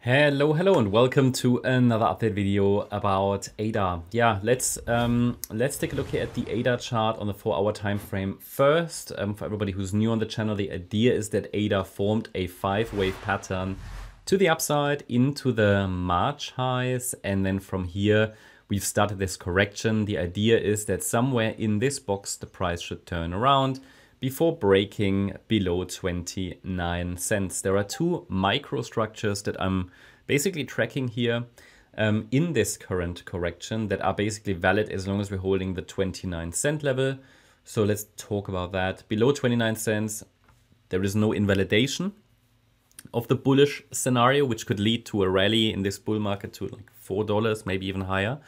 Hello, hello, and welcome to another update video about ADA. Yeah, let's um, let's take a look here at the ADA chart on the four-hour time frame first. Um, for everybody who's new on the channel, the idea is that ADA formed a five-wave pattern to the upside into the March highs, and then from here we've started this correction. The idea is that somewhere in this box the price should turn around before breaking below 29 cents. There are two microstructures that I'm basically tracking here um, in this current correction that are basically valid as long as we're holding the 29 cent level. So let's talk about that. Below 29 cents, there is no invalidation of the bullish scenario, which could lead to a rally in this bull market to like $4, maybe even higher.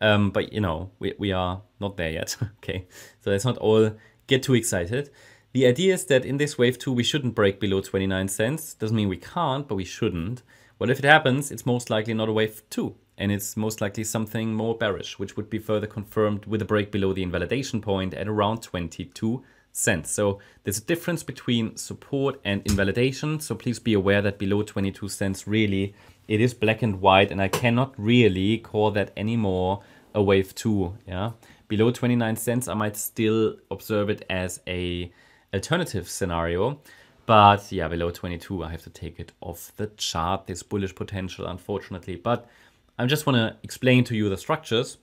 Um, but you know, we, we are not there yet. okay, so that's not all get too excited. The idea is that in this wave 2 we shouldn't break below 29 cents. Doesn't mean we can't, but we shouldn't. Well, if it happens, it's most likely not a wave 2, and it's most likely something more bearish, which would be further confirmed with a break below the invalidation point at around 22 cents. So there's a difference between support and invalidation, so please be aware that below 22 cents really it is black and white, and I cannot really call that anymore a wave 2, yeah? Below 29 cents, I might still observe it as a alternative scenario. But yeah, below 22, I have to take it off the chart, this bullish potential, unfortunately. But I just want to explain to you the structures.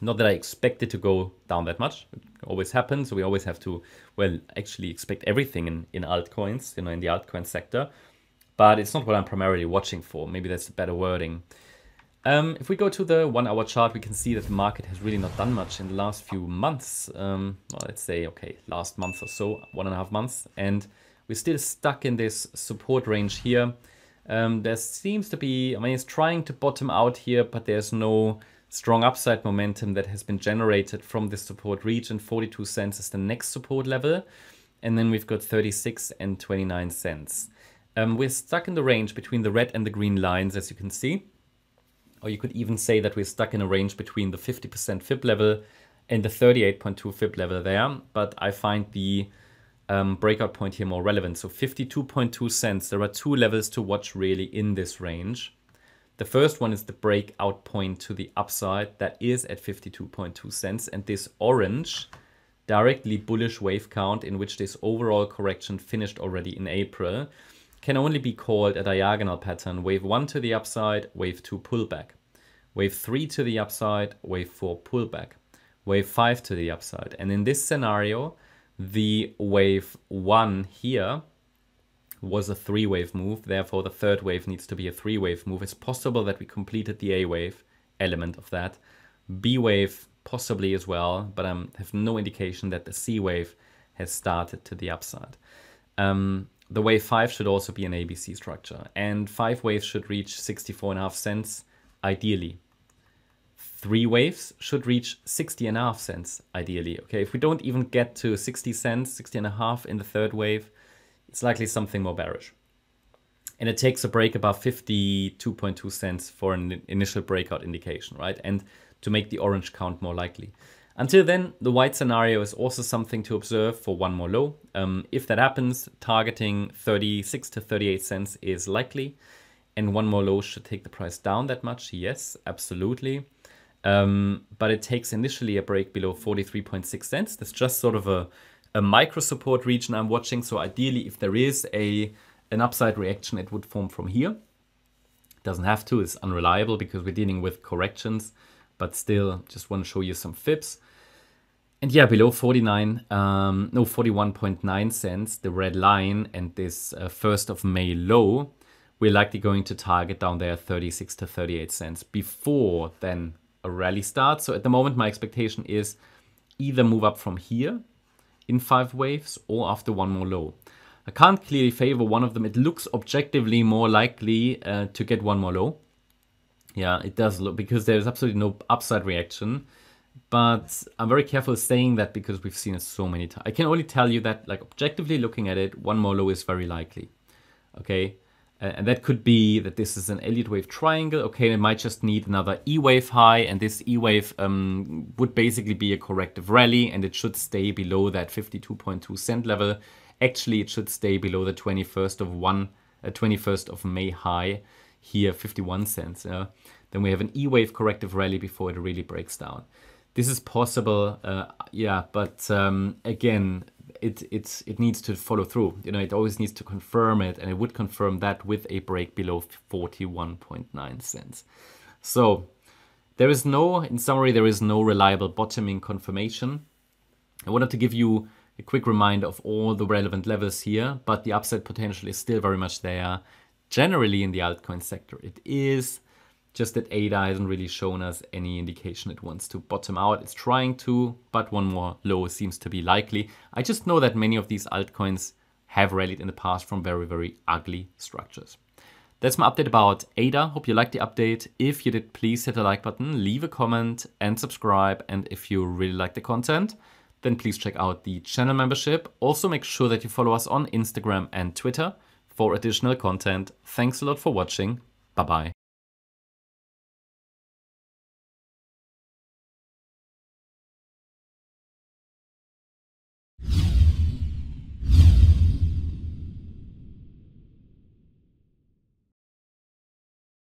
Not that I expect it to go down that much. It always happens. So we always have to, well, actually expect everything in, in altcoins, you know, in the altcoin sector. But it's not what I'm primarily watching for. Maybe that's a better wording. Um, if we go to the one hour chart, we can see that the market has really not done much in the last few months. Um, well, let's say, okay, last month or so, one and a half months. And we're still stuck in this support range here. Um, there seems to be, I mean, it's trying to bottom out here, but there's no strong upside momentum that has been generated from this support region. 42 cents is the next support level. And then we've got 36 and 29 cents. Um, we're stuck in the range between the red and the green lines, as you can see or you could even say that we're stuck in a range between the 50% fib level and the 38.2 fib level there. But I find the um, breakout point here more relevant. So 52.2 cents. There are two levels to watch really in this range. The first one is the breakout point to the upside that is at 52.2 cents. And this orange directly bullish wave count in which this overall correction finished already in April can only be called a diagonal pattern. Wave 1 to the upside, wave 2 pullback. Wave 3 to the upside, wave 4 pullback. Wave 5 to the upside. And in this scenario, the wave 1 here was a three wave move. Therefore, the third wave needs to be a three wave move. It's possible that we completed the A wave element of that. B wave possibly as well, but I um, have no indication that the C wave has started to the upside. Um, the wave 5 should also be an ABC structure. And 5 waves should reach 64.5 cents, ideally. 3 waves should reach 60.5 cents, ideally. Okay, if we don't even get to 60 cents, 60.5 in the third wave, it's likely something more bearish. And it takes a break above 52.2 cents for an initial breakout indication, right? And to make the orange count more likely. Until then, the white scenario is also something to observe for one more low. Um, if that happens, targeting 36 to 38 cents is likely. And one more low should take the price down that much. Yes, absolutely. Um, but it takes initially a break below 43.6 cents. That's just sort of a, a micro support region I'm watching. So ideally, if there is a an upside reaction, it would form from here. Doesn't have to. It's unreliable because we're dealing with corrections but still just want to show you some fibs. And yeah, below 49, um, no, 41.9 cents, the red line and this uh, 1st of May low, we're likely going to target down there 36 to 38 cents before then a rally starts. So at the moment, my expectation is either move up from here in five waves or after one more low. I can't clearly favor one of them. It looks objectively more likely uh, to get one more low. Yeah, it does look because there's absolutely no upside reaction. But I'm very careful saying that because we've seen it so many times. I can only tell you that, like, objectively looking at it, one more low is very likely. Okay, and that could be that this is an Elliott wave triangle. Okay, it might just need another E wave high, and this E wave um, would basically be a corrective rally, and it should stay below that 52.2 cent level. Actually, it should stay below the 21st of one, uh, 21st of May high here 51 cents. Yeah? Then we have an E wave corrective rally before it really breaks down. This is possible, uh, yeah, but um, again, it it's it needs to follow through. You know, it always needs to confirm it, and it would confirm that with a break below 41.9 cents. So there is no, in summary, there is no reliable bottoming confirmation. I wanted to give you a quick reminder of all the relevant levels here, but the upside potential is still very much there. Generally in the altcoin sector, it is just that ADA hasn't really shown us any indication it wants to bottom out. It's trying to, but one more low seems to be likely. I just know that many of these altcoins have rallied in the past from very, very ugly structures. That's my update about ADA. Hope you liked the update. If you did, please hit the like button, leave a comment and subscribe. And if you really like the content, then please check out the channel membership. Also make sure that you follow us on Instagram and Twitter for additional content. Thanks a lot for watching. Bye bye.